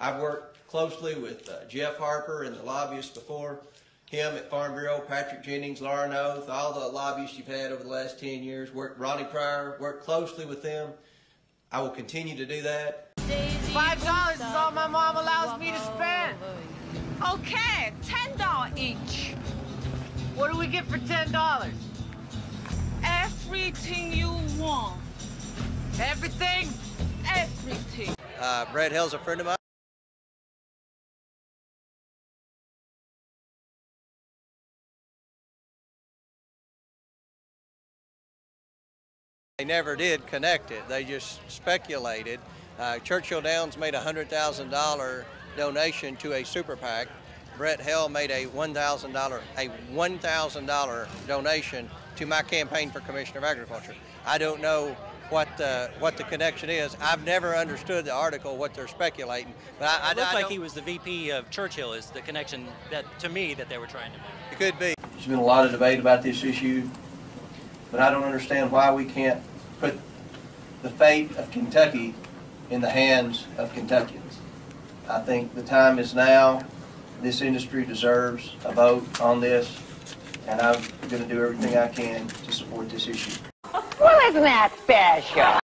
I've worked closely with uh, Jeff Harper and the lobbyists before him at Farm Bureau, Patrick Jennings, Lauren Oath, all the lobbyists you've had over the last 10 years. Worked Ronnie Pryor, worked closely with them. I will continue to do that. Five dollars is all my mom allows me to spend. Okay, ten dollar each. What do we get for ten dollars? Everything you want. Everything? Everything. Uh, Brett Hale's a friend of mine. They never did connect it. They just speculated. Uh, Churchill Downs made a $100,000 donation to a super PAC. Brett Hale made a $1,000 a $1,000 donation to my campaign for Commissioner of Agriculture. I don't know what the, what the connection is. I've never understood the article, what they're speculating. But I, I, It looked I like he was the VP of Churchill. Is the connection that to me that they were trying to make? It could be. There's been a lot of debate about this issue, but I don't understand why we can't put the fate of Kentucky in the hands of Kentuckians. I think the time is now. This industry deserves a vote on this, and I'm going to do everything I can to support this issue. Well, isn't that special?